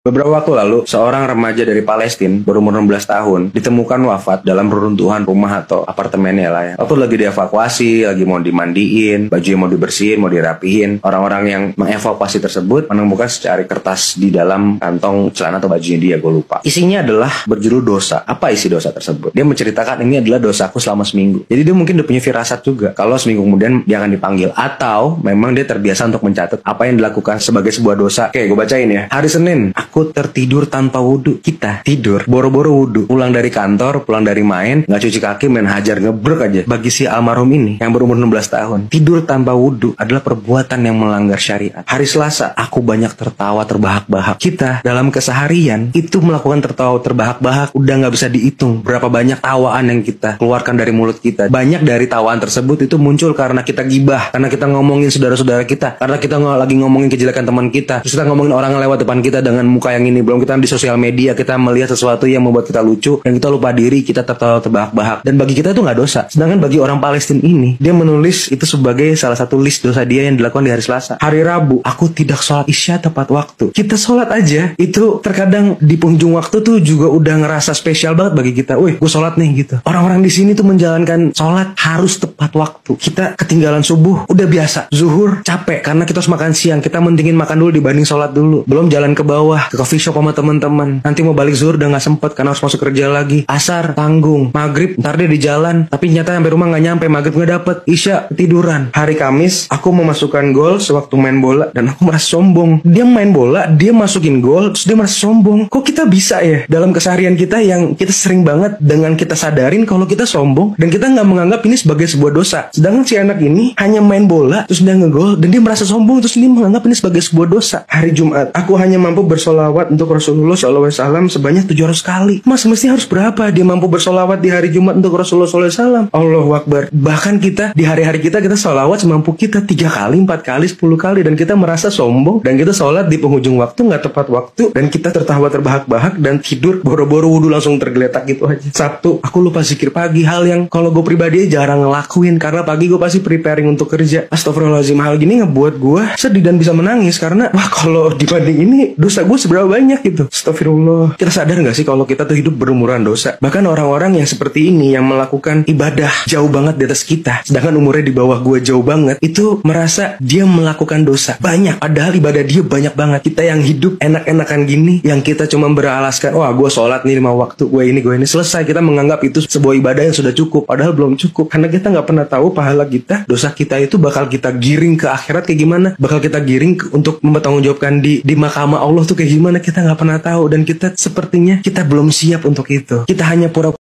Beberapa waktu lalu, seorang remaja dari Palestina berumur 16 tahun ditemukan wafat dalam reruntuhan rumah atau apartemennya lah ya. Waktu lagi dievakuasi, lagi mau dimandiin, baju mau dibersihin, mau dirapihin. Orang-orang yang mengevakuasi tersebut menemukan secari kertas di dalam kantong celana atau bajunya dia, gue lupa. Isinya adalah berjudul dosa. Apa isi dosa tersebut? Dia menceritakan ini adalah dosaku selama seminggu. Jadi dia mungkin udah punya firasat juga kalau seminggu kemudian dia akan dipanggil atau memang dia terbiasa untuk mencatat apa yang dilakukan sebagai sebuah dosa. Oke, gue bacain ya. Hari Senin, Aku tertidur tanpa wudhu. Kita tidur, boro-boro wudhu. Pulang dari kantor, pulang dari main, nggak cuci kaki, main hajar, ngebrek aja. Bagi si almarhum ini, yang berumur 16 tahun, tidur tanpa wudhu adalah perbuatan yang melanggar syariat. Hari Selasa, aku banyak tertawa terbahak-bahak. Kita dalam keseharian, itu melakukan tertawa terbahak-bahak, udah nggak bisa dihitung berapa banyak tawaan yang kita keluarkan dari mulut kita. Banyak dari tawaan tersebut itu muncul karena kita gibah, karena kita ngomongin saudara-saudara kita, karena kita lagi ngomongin kejelekan teman kita, terus kita ngomongin orang lewat depan kita dengan muka yang ini. Belum kita di sosial media kita melihat sesuatu yang membuat kita lucu dan kita lupa diri kita tertawa terbahak-bahak. Dan bagi kita itu nggak dosa. Sedangkan bagi orang Palestina ini dia menulis itu sebagai salah satu list dosa dia yang dilakukan di hari Selasa. Hari Rabu aku tidak sholat isya tepat waktu. Kita sholat aja itu terkadang di penghujung waktu tuh juga udah ngerasa spesial banget bagi kita. Wih gue sholat nih gitu. Orang-orang di sini tuh menjalankan sholat harus tepat waktu. Kita ketinggalan subuh udah biasa. Zuhur capek karena kita harus makan siang. Kita mendingin makan dulu dibanding sholat dulu. Belum jalan ke bawah ke coffee shop sama teman-teman. Nanti mau balik zuhur udah nggak sempet karena harus masuk kerja lagi. Asar tanggung, maghrib ntar dia di jalan. Tapi nyata sampai rumah nggak nyampe, maghrib nggak dapet. Isya tiduran. Hari Kamis aku memasukkan gol sewaktu main bola dan aku merasa sombong. Dia main bola, dia masukin gol, terus dia merasa sombong. Kok kita bisa ya dalam keseharian kita yang kita sering banget dengan kita sadarin kalau kita sombong dan kita nggak menganggap ini sebagai sebuah dosa. Sedangkan si anak ini hanya main bola terus dia ngegol dan dia merasa sombong terus dia menganggap ini sebagai sebuah dosa. Hari Jumat aku hanya mampu bersolat bersolawat untuk Rasulullah SAW sebanyak 700 kali. Mas mesti harus berapa dia mampu bersolawat di hari Jumat untuk Rasulullah SAW? Allah Akbar. Bahkan kita di hari-hari kita kita solawat semampu kita tiga kali, empat kali, sepuluh kali dan kita merasa sombong dan kita sholat di penghujung waktu nggak tepat waktu dan kita tertawa terbahak-bahak dan tidur boro-boro wudhu langsung tergeletak gitu aja. Sabtu aku lupa zikir pagi hal yang kalau gue pribadi jarang ngelakuin karena pagi gue pasti preparing untuk kerja. Astagfirullahaladzim hal gini ngebuat gue sedih dan bisa menangis karena wah kalau dibanding ini dosa gue seberapa banyak gitu? Astagfirullah. Kita sadar gak sih kalau kita tuh hidup berumuran dosa? Bahkan orang-orang yang seperti ini Yang melakukan ibadah jauh banget di atas kita Sedangkan umurnya di bawah gue jauh banget Itu merasa dia melakukan dosa Banyak. Padahal ibadah dia banyak banget. Kita yang hidup enak-enakan gini Yang kita cuma beralaskan Wah gue sholat nih lima waktu Gue ini gue ini. Selesai. Kita menganggap itu sebuah ibadah yang sudah cukup Padahal belum cukup. Karena kita nggak pernah tahu pahala kita Dosa kita itu bakal kita giring ke akhirat kayak gimana? Bakal kita giring untuk mempertanggungjawabkan di, di mahkamah Allah tuh kayak gimana kita nggak pernah tahu dan kita sepertinya kita belum siap untuk itu. Kita hanya pura